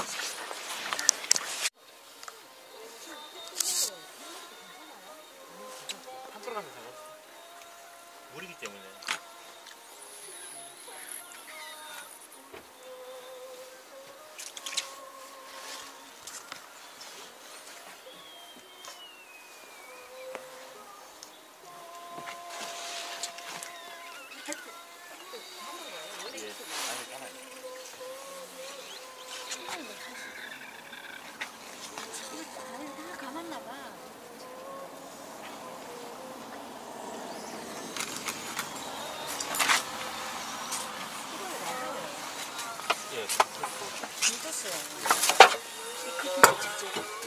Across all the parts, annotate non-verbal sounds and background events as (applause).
house.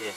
예.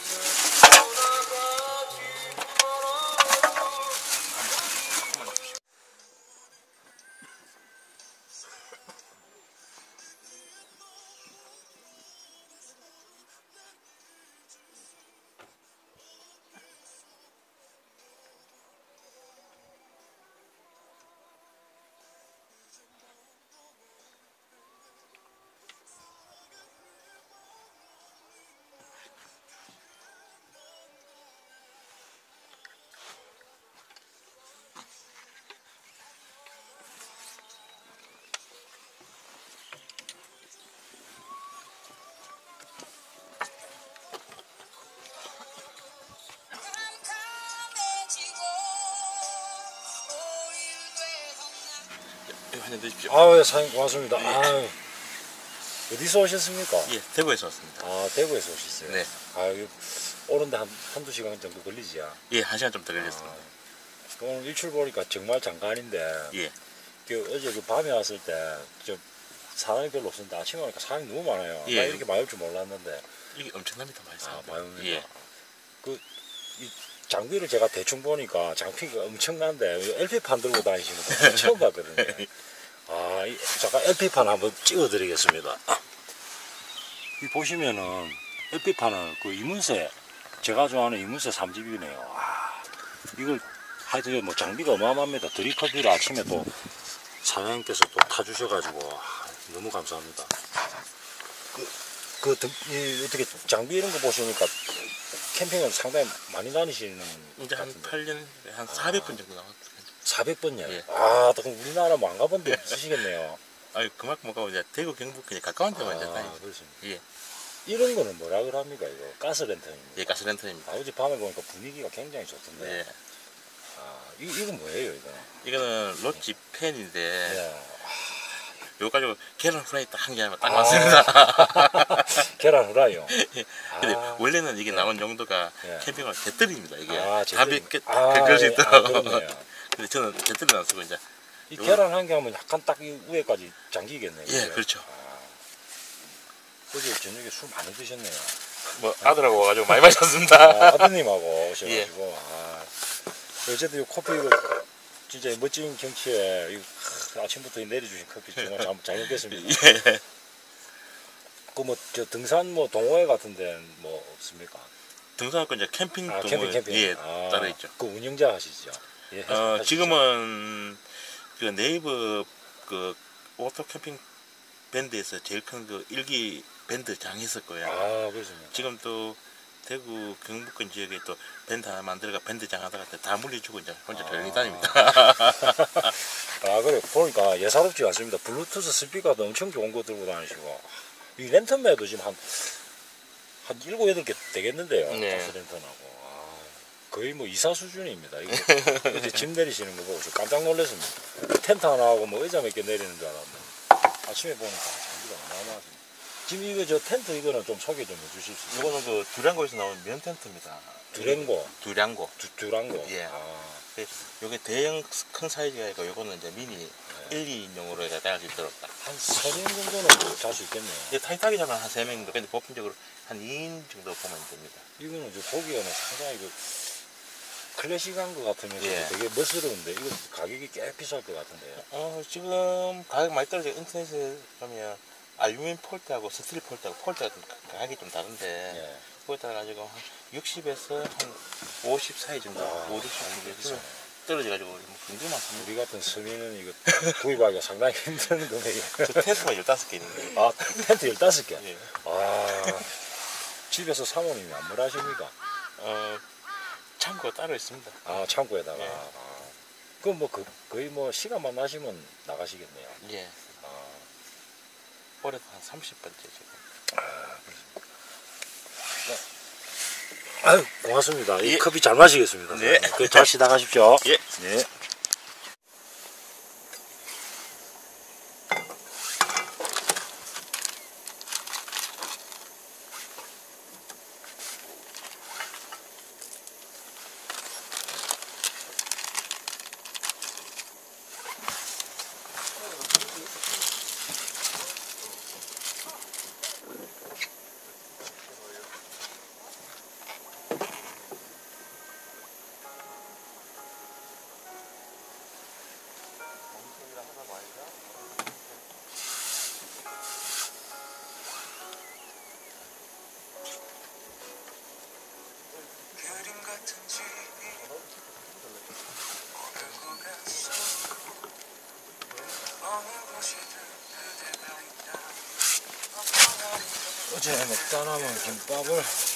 한잔 드십시오. 아유 사장님 고맙습니다. 아유 어디서 오셨습니까? 예, 대구에서 왔습니다. 아 대구에서 오셨어요. 네. 아유 오는데 한 한두 시간 정도 걸리지야. 예, 한 시간 좀 더 걸렸습니다. 아, 오늘 일출 보니까 정말 장관인데 예. 그 어제 그 밤에 왔을 때저 사람이 별로 없었는데 아침에 오니까 사람이 너무 많아요. 예. 나 이렇게 많을 줄 몰랐는데 이게 엄청납니다, 아 말씀. 많습니다. 예. 그 이 장비를 제가 대충 보니까 장비가 엄청난데 LP판 들고 다니시는 거 처음 봤거든요. (laughs) 아, 이- 잠깐 LP판 한번 찍어 드리겠습니다. 이 보시면은 LP판은 그 이문세 제가 좋아하는 이문세 3집이네요. 아, 이걸 하여튼 뭐 장비가 어마어마합니다. 드립커피를 아침에 또 사장님께서 또 타주셔가지고 아, 너무 감사합니다. 그, 그 등- 이 어떻게 장비 이런 거 보시니까 캠핑은 상당히 많이 다니시는 이제 것한 같은데 8년, 한 400분 정도 나왔거든요. 400번이요. 예. 아, 또 그럼 우리나라 뭐안 가본 데 쓰시겠네요. (laughs) 아유, 그만큼 가고 이제 대구, 경북 그냥 가까운 데만 이제 아, 다니죠. 그렇습니다. 예. 이런 거는 뭐라 그럽니까 이거 가스 렌터입니다. 예, 가스렌터입니다. 아, 어제 밤에 보니까 분위기가 굉장히 좋던데. 예. 아, 이 이건 뭐예요 이거? 이거는 로치 팬인데 예. 요거 가지고 계란 후라이 딱 한 개 하면 딱 아. 맞습니다. (laughs) 계란 후라이요. (laughs) 근데 아. 원래는 이게 나온 용도가 예. 캠핑을 개떨입니다 이게 아, 아, 그럴 수 예. 아, 그렇네요. 근데 저는 개떨이는 안 쓰고 이제 이 요- 계란 한 개 하면 약간 딱이 위에까지 잠기겠네요. 예? 그렇죠 아, 어제 저녁에 술 많이 드셨네요. 뭐 아들하고 와가지고 많이 마셨습니다 아, 아드님하고 오셔가지고 예. 아, 어쨌든 이 커피 이거 진짜 이 멋진 경치에 이, 하, 아침부터 이 내려주신 커피 정말 잘, 잘 먹겠습니다. (laughs) 예. 그뭐 저 등산 뭐 동호회 같은 데는 뭐 없습니까? 등산하고 이제 캠핑 아 동호회 캠핑 캠핑. 예 아, 따로 있죠 그 운영자 하시죠? 예, 어. 지금은 그 네이버 그 오토 캠핑 밴드에서 제일 큰 그 일기 밴드 장 했었고요 아 그렇습니까? 지금 또 대구 경북권 지역에 또 밴드 하나 만들어가 밴드장 하다가 다 물리주고 이제 혼자 아. 조용히 다닙니다. (laughs) 아 그래 보니까 예사롭지 않습니다. 블루투스 스피커도 엄청 좋은 거 들고 다니시고 이 랜턴매도 지금 한한 일곱 여덟 개 되겠는데요. 네. 아, 거의 뭐 이사 수준입니다. 이거 어제 짐 내리시는 거 보고 저 깜짝 놀랐습니다. 텐트 하나 하고 뭐 의자 몇 개 내리는 줄 알았는데 아침에 보니까 장비가 어마어마하습니다. 지금 이거 저 텐트 이거는 좀 소개 좀 해주실 수 있어요? 이거는 그 두량고에서 나온 면 텐트입니다. 두랭고, 두량고. 두, 두랑고. 예. 아, 요게 대형 큰 사이즈가 있고 요거는 이제 미니 1, 2인용으로 해서 나갈 수 있도록 딱. 한 3인 정도는 잘 수 있겠네요. 이제 타이트하게 잡으면 한 3명 정도. 근데 보편적으로 한 2인 정도 보면 됩니다. 이거는 저 보기에는 상당히 그 클래식한 것 같으면서 예. 되게 멋스러운데 이거 가격이 꽤 비쌀 것 같은데요. 어, 지금 가격 많이 떨어져 인터넷에 가면 알루미늄 폴대하고 스틸 폴대하고 폴대가 좀 가격이 좀 다른데 예. 그거에 따라 가지고 한 60에서 한 50 사이 정도, 아, 5, 60 정도 떨어져가지고 뭐 굉장히 많습니다. 우리 같은 서민은 이거 구입하기가 상당히 힘든 금액이에요. 저 텐트가 15개 있는데. 아, 텐트 15개. 예. 아, 집에서 사모님이 안 뭐라십니까? 어, 창고가 따로 있습니다. 아, 창고에다가. 예. 아, 그럼 뭐 그, 거의 뭐 시간만 나시면 나가시겠네요. 예. 아, 올해도 한 30번째 지금. 아유, 고맙습니다. 이 예. 커피 잘 마시겠습니다. 네. 그 다시 나가십시오. 예. 네. 어제 먹다 남은 김밥을